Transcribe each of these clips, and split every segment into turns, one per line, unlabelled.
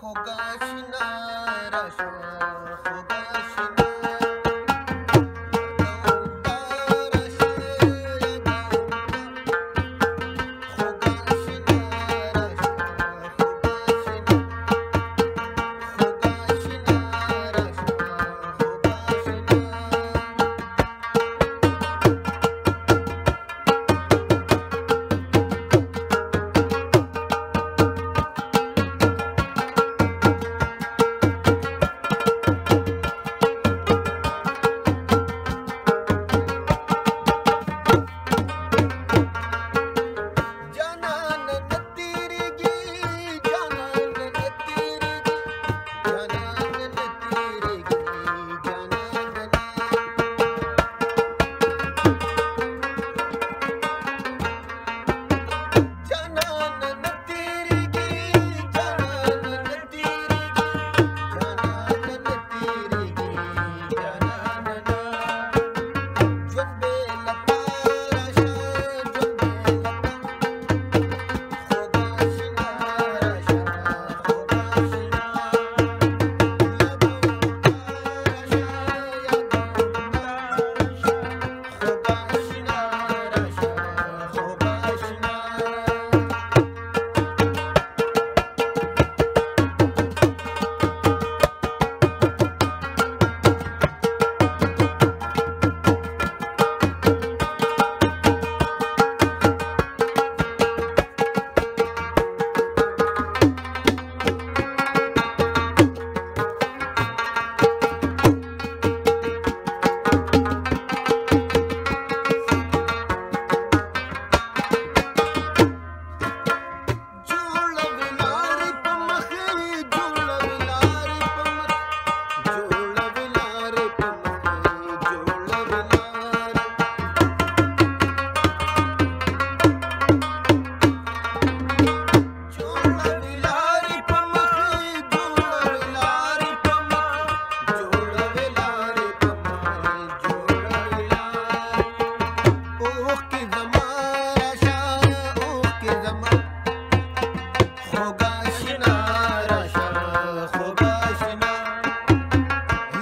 خدا شنا رشا خدا شنا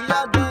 love.